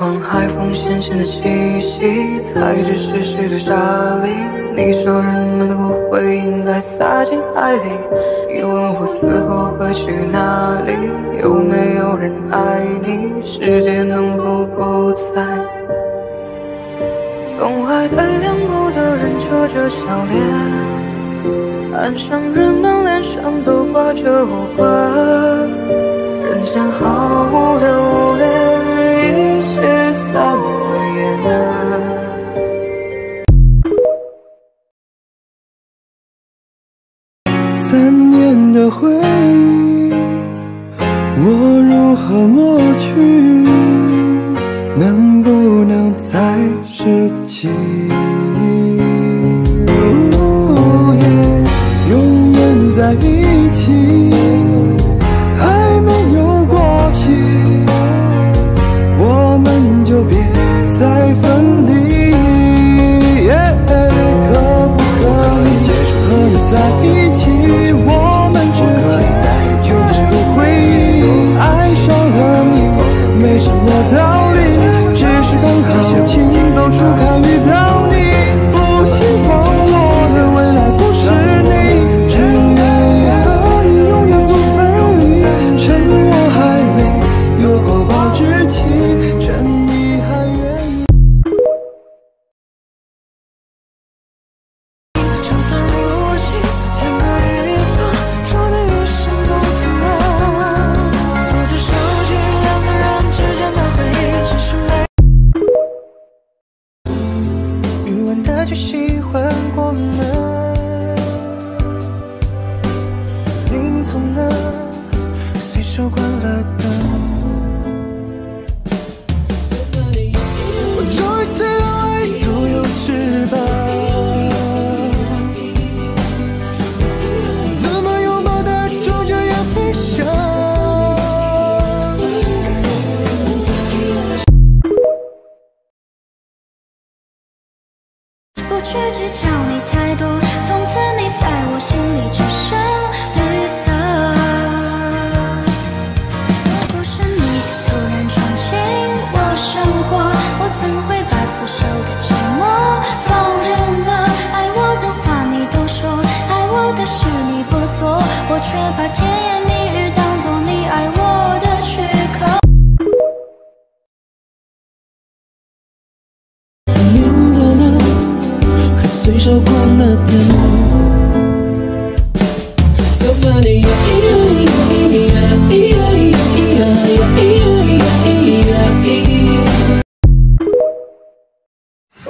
你喜欢海风咸咸的气息，踩着湿湿的沙粒？你说人们的骨灰应该撒进海里。你问我死后会去哪里？有没有人爱你？世界能否不再？从海对两步的人扯着笑脸，岸上人们脸上都挂着无关。再拾起？永远在一起。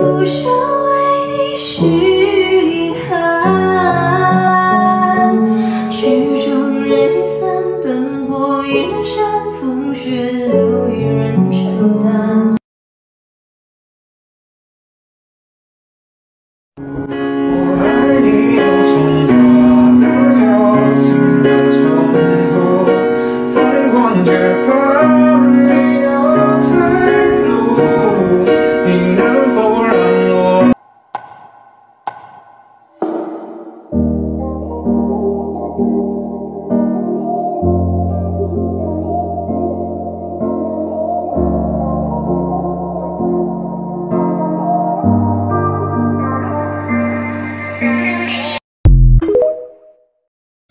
浮生唯你是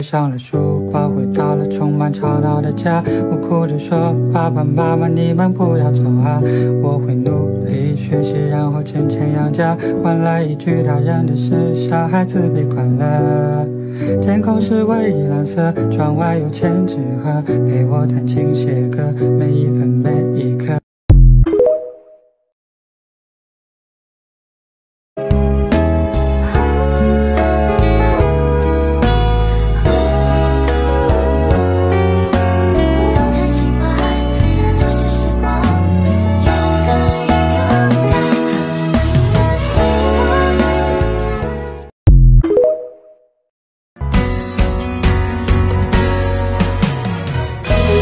上了书包，回到了充满吵闹的家。我哭着说：“爸爸妈妈，你们不要走啊！我会努力学习，然后挣钱养家，换来一句大人的事：小孩子别管了。天空是唯一蓝色，窗外有千纸鹤，陪我弹琴写歌，每一分每一刻。”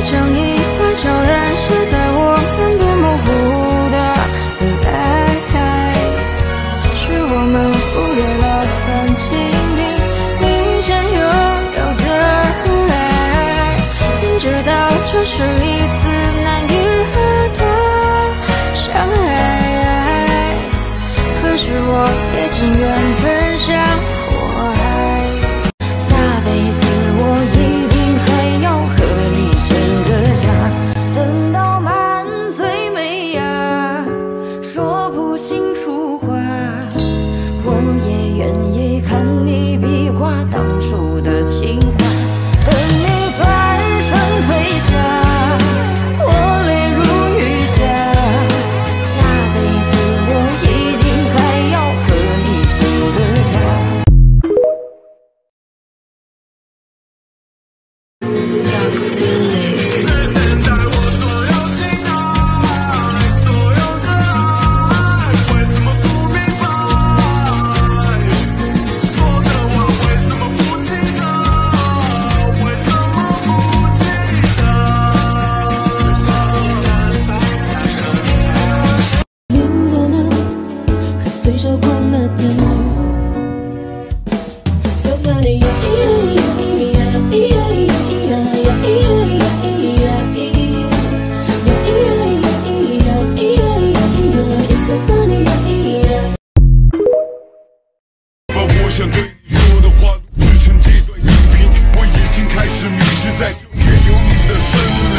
生一愿意看你比划当初的情话。等你转身退下，我泪如雨下。下辈子我一定还要和你成个家。想对你说的话录制成这段音频，我已经开始迷失在这片有你的森林。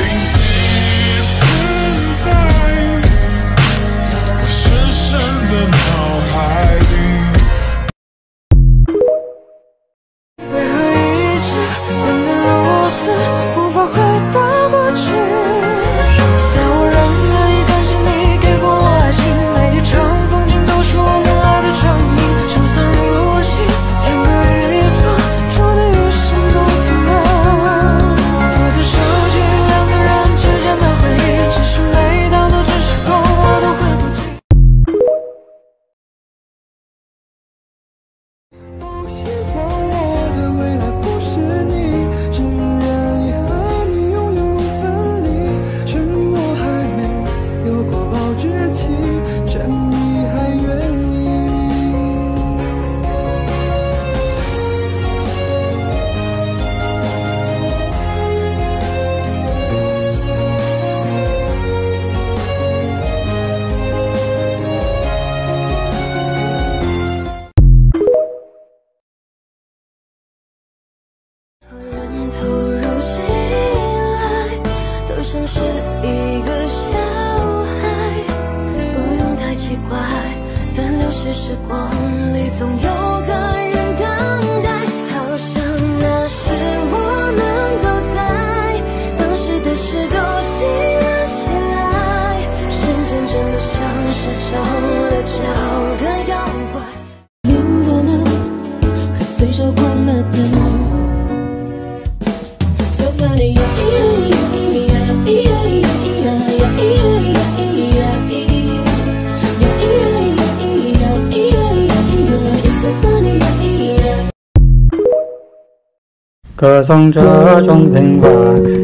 歌颂这种平凡，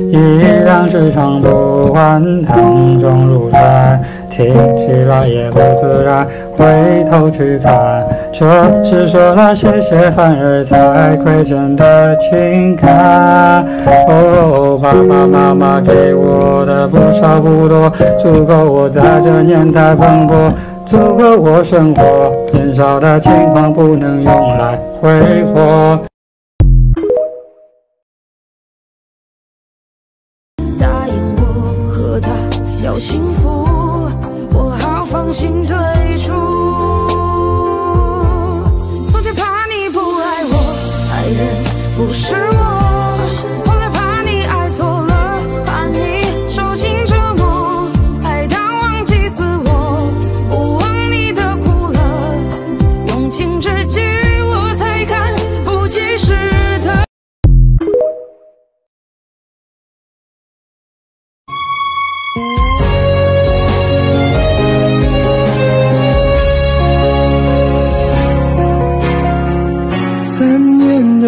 一两只唱不完，当中如山，听起来也不自然。回头去看，这是说了谢谢，反而才亏欠的情感。哦，爸爸妈妈给我的不少不多，足够我在这年代奔波。足够我生活，年少的轻狂不能用来挥霍。要幸福，我好放心退出。从前怕你不爱我，爱人不是我，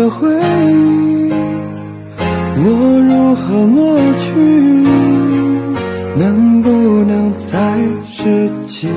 回忆，我如何抹去？能不能再拾起？